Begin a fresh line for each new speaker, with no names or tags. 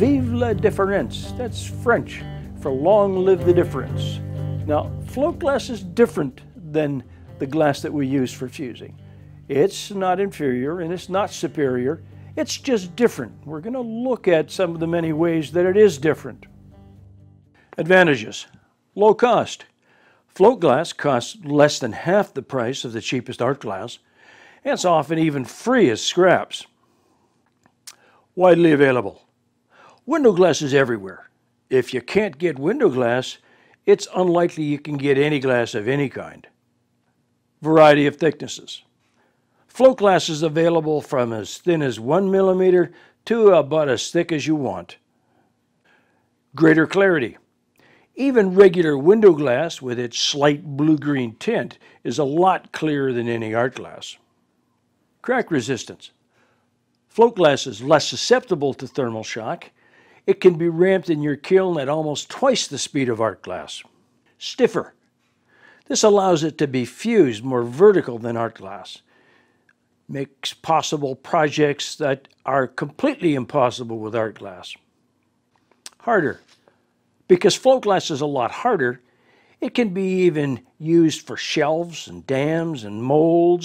Vive la différence. That's French for long live the difference. Now, float glass is different than the glass that we use for fusing. It's not inferior and it's not superior. It's just different. We're going to look at some of the many ways that it is different. Advantages. Low cost. Float glass costs less than half the price of the cheapest art glass, and it's often even free as scraps. Widely available. Window glass is everywhere. If you can't get window glass, it's unlikely you can get any glass of any kind. Variety of thicknesses. Float glass is available from as thin as 1 millimeter to about as thick as you want. Greater clarity. Even regular window glass with its slight blue-green tint is a lot clearer than any art glass. Crack resistance. Float glass is less susceptible to thermal shock. It can be ramped in your kiln at almost twice the speed of art glass. Stiffer. This allows it to be fused more vertical than art glass. Makes possible projects that are completely impossible with art glass. Harder. Because float glass is a lot harder, it can be even used for shelves and dams and molds